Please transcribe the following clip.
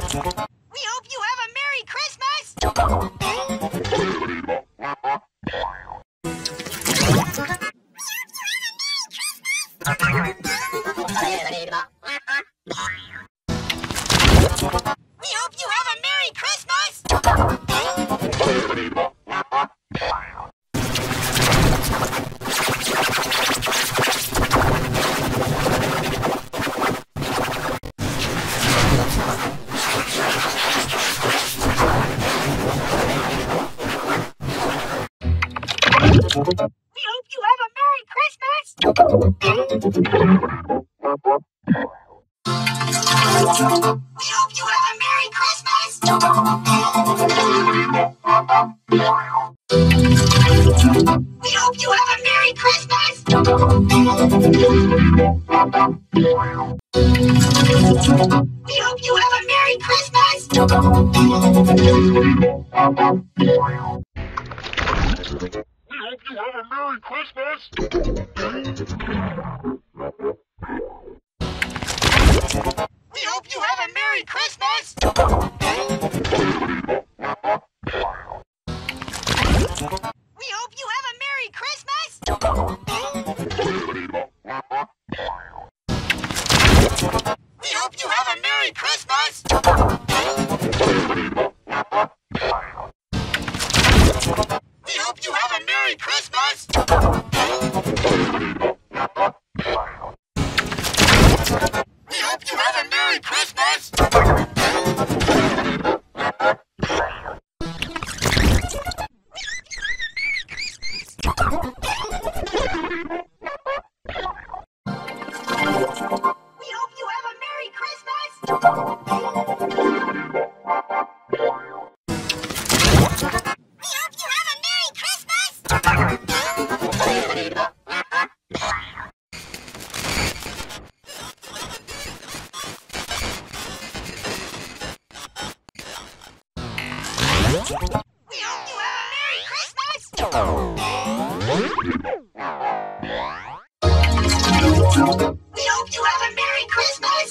We hope you have a Merry Christmas! We hope you have a Merry Christmas! We hope you have a Merry Christmas! We hope you have a Merry Christmas! We hope you have a Merry Christmas! Hope you have a Merry Christmas. We hope you have a Merry Christmas! We hope you have a Merry Christmas! We hope you have a Merry Christmas! We hope you have a Merry Christmas! We hope you have a Merry Christmas! We hope you have a Merry Christmas! We hope you have a Merry Christmas!